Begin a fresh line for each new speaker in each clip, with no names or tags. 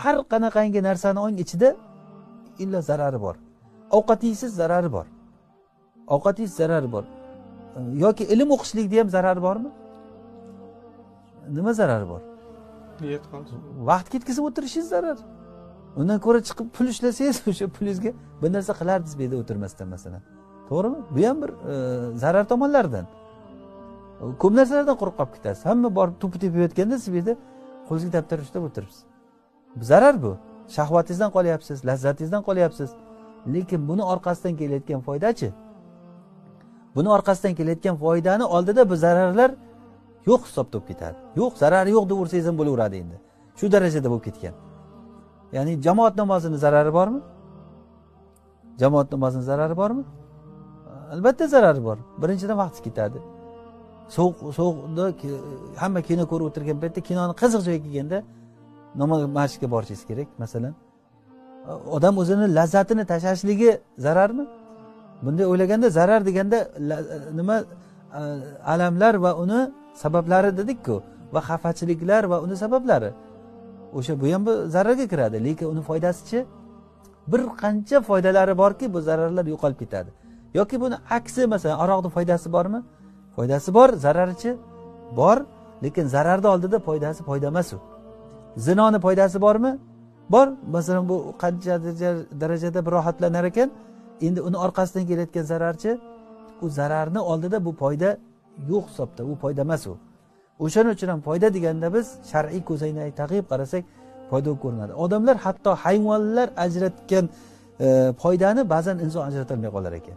har qanaqangi narsani oling ichida illa zarari bor. Ovqat yeysiz zarari bor. Ovqat yeyish zarari bor. Yoki ilm o'qishlikni ham zarari bormi? Nima zarari bor?
Niyat
vaqt ketkazib o'tirishingiz zarar. Undan ko'ra chiqib pul ishlasangiz o'sha pulingizga bir narsa qilardingiz bu yerda o'tirmasdan masalan. To'g'rimi? Bu ham bir e, zarar tomonlaridan ko'p narsalardan quruq qolib ketasiz. Hamma borib to'pi tepayotganda siz bu yerda qo'lingizga daftar ushlab o'tiribsiz zarar bu. Shahvatingizdan qolyapsiz lazzatingizdan qolyapsiz. Lekin buni orqasidan kelayotgan foydachi? Buni orqasidan kelayotgan foydani oldida bu zararlar yo'q hisobda bo'lib ketadi. Yo'q zarari yo'q deb ursangiz ham bo'laveradi endi. Shu darajada bo'lib ketgan. Ya'ni jamoat namozini zarari bormi? Jamoat namozini zarari bormi? Albatta zarari bor. Birinchidan vaqt ketadi. Sovuq sovuqda hamma kino ko'rib o'tirgan paytda kinoni qiziq joyi kelganda namoz masjidga borishingiz kerak masalan. Odam o'zini lazzatini tashlashligi zararmi? Bunday o'ylaganda zarar deganda nima alamlar va uni sabablari dedikku. Va xafachiliklar va uni sabablari. O'sha bu ham zararga kiradi. Lekin uni foydasichi bir qancha foydalari borki bu zararlar yo'qolib ketadi. Yoki buni aksi masalan aroqni foydasi bormi? Foydasi bor zararichi bor lekin zararni oldida foydasi foyda emas u zinoni foydasi bormi? Bor. Masalan bu qancha darajada bir rohatlanar ekan? Endi uni orqasidan kelayotgan zararchi? U zararni oldida bu foyda yo'q hisobda. U foyda emas u. O'shaning uchun ham foyda deganda biz shar'iy ko'zoynak taqib qarasak foyda bo'lib ko'rinadi. Odamlar hatto hayvonlar ajratgan e, foydani ba'zan inson ajratolmay qolar ekan.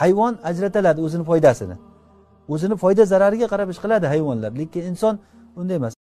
Hayvon ajratiladi o'zini foydasini. O'zini foyda zarariga qarab ish qiladi hayvonlar. Lekin inson unday emas.